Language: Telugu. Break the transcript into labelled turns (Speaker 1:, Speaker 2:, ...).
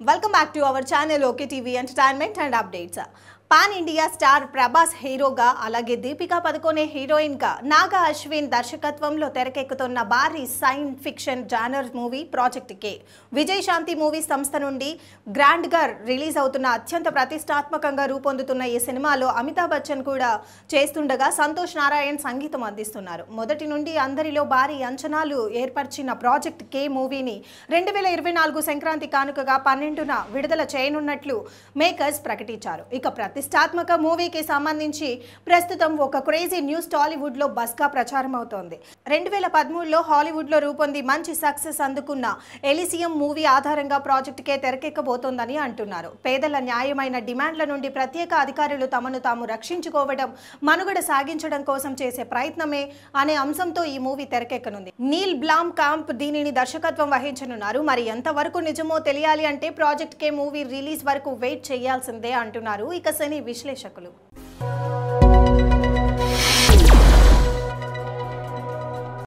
Speaker 1: Welcome back to our channel लोके entertainment and updates pan India star Prabhas హీరోగా అలాగే దీపికా పదుకొనే హీరోయిన్గా నాగా అశ్విన్ దర్శకత్వంలో తెరకెక్కుతున్న భారీ science fiction genre movie project K. Movie సంస్థ నుండి గ్రాండ్గా రిలీజ్ అవుతున్న అత్యంత ప్రతిష్టాత్మకంగా రూపొందుతున్న ఈ సినిమాలో అమితాబ్ బచ్చన్ కూడా చేస్తుండగా సంతోష్ నారాయణ్ సంగీతం అందిస్తున్నారు. మొదటి నుండి అందరిలో భారీ అంచనాలు ఏర్పరిచిన ప్రాజెక్ట్ కే మూవీని రెండు వేల ఇరవై నాలుగు సంక్రాంతి కానుకగా పన్నెండున విడుదల చేయనున్నట్లు మేకర్స్ ప్రకటించారు. ఇక ప్రతిష్టాత్మక మూవీకి సంబంధించి ప్రస్తుతం ఒక క్రేజీ న్యూస్ టాలీవుడ్లో బస్గా ప్రచారం అవుతోంది రెండు వేల పదమూడులో హాలీవుడ్లో రూపొంది మంచి సక్సెస్ అందుకున్న ఎలిసియం మూవీ ఆధారంగా ప్రాజెక్ట్ కే తెరకెక్కబోతోందని అంటున్నారు. పేదల న్యాయమైన డిమాండ్ల నుండి ప్రత్యేక అధికారులు తమను తాము రక్షించుకోవడం మనుగడ సాగించడం కోసం చేసే ప్రయత్నమే అనే అంశంతో ఈ మూవీ తెరకెక్కనుంది. నీల్ బ్లామ్ కాంప్ దీనిని దర్శకత్వం వహించనున్నారు. మరి ఎంతవరకు నిజమో తెలియాలి అంటే ప్రాజెక్ట్ కే మూవీ రిలీజ్ వరకు వెయిట్ చేయాల్సిందే అంటున్నారు. ఇక విశ్లేషకులు